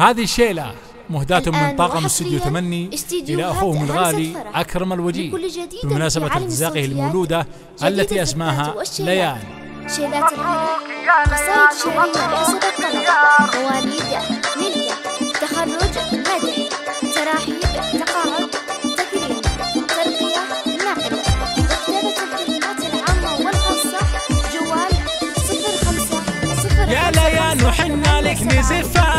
هذه شيلة. مهداة من طاقم استوديو تمني إلى أخوهم الغالي أكرم الوجيه. بمناسبة ارتزاقه المولودة التي أسماها ليان. شيلات قصائد شعرية حسب الطلب مواليد ملكة تخرج مدح تراحيب تقاعد تكريم ترقية نقل. كتابة الكلمات العامة والخاصة. جوال صفر خمسة صفر يا ليان وحنا لك نزف التهاني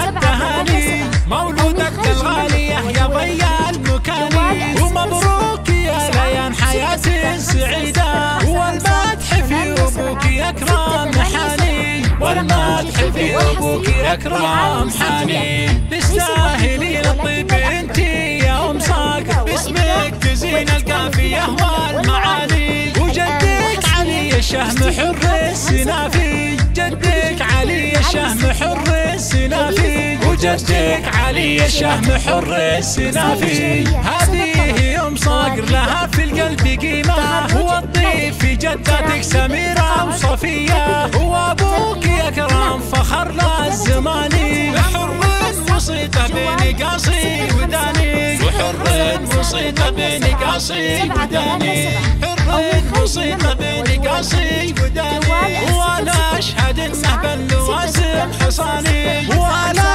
مولودك الغالية يا ضيا المكاني ومبروك يا ليان حياتي سعيدة. والمدح في أبوك أكرم حاني والمدح في أبوك أكرم حاني تستاهلين الطيب انت يا أم صقر باسمك تزين القافية والمعاني وجدك علي الشهم حر السنافي جدك علي الشهم حر وجدك علي الشهم حر السنافي. هذه ام صقر لها في القلب قيمة. والضيف في جدتك سميرة وصفية. وابوك يكرم فخر للزماني حر وصيته بين قاصي وداني. وحر وصيته بين قاصي وداني. حر وصيته بين قاصي وداني. وأنا أشهد إنه باللوازم حصاني. وعلى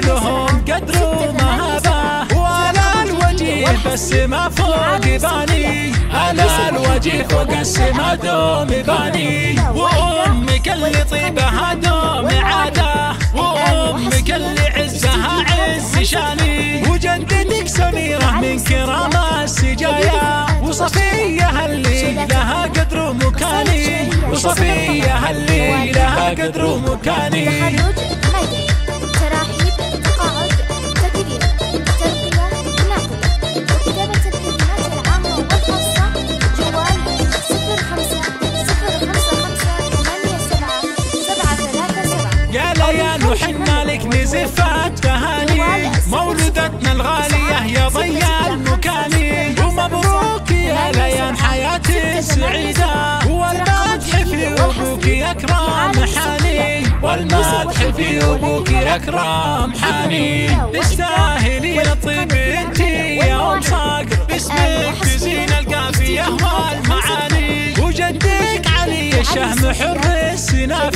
لهم قدر ومهابة. وعلى الوجه بس ما فوق باني. على الوجه فوق السما دوم باني. وأمك اللي طيبها دوم عادة. وأمك اللي عزها عز شاني. وجدتك سميرة من كرام السجايا. وصفية اللي لها قدر ومكاني. وصفية اللي لها قدر ومكاني. يا ليان وحنا لك نزف التهاني مولدتنا الغالية يا ضيا المكاني. ومبروك يا ليان حياتي سعيدة. والمدح في أبوك أكرم حاني. والمدح في أبوك أكرم حاني. تستاهلين الطيب انت يا أم صقر باسمك تزين القافية والمعاني وجدك علي الشهم حر السنافي جدك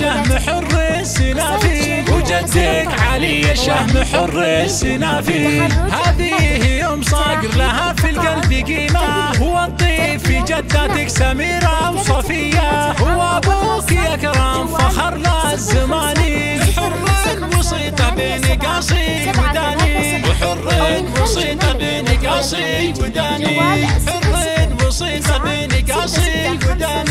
الشهم حر السنافي وجدك علي الشهم حر السنافي هذه ام صقر لها في القلب قيمة والضيف في جدتك سميرة وصفية. وابوك يكرم فخر للزماني. حر وصيته بين قاصي وداني. وحر وصيته بين قاصي وداني. حر وصيته بين قاصي وداني.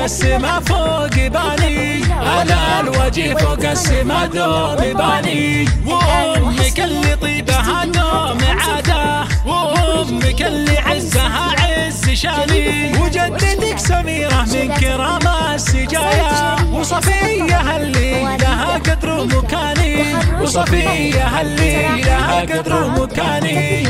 الوجه بس ما فوق باني على الوجه فوق السما دوم باني. وأمك اللي طيبها دوم عادة وأمك اللي عزها عز شاني. وجدتك سميرة من كرام السجايا. وصفية اللي لها قدر ومكاني وصفية اللي لها قدر ومكاني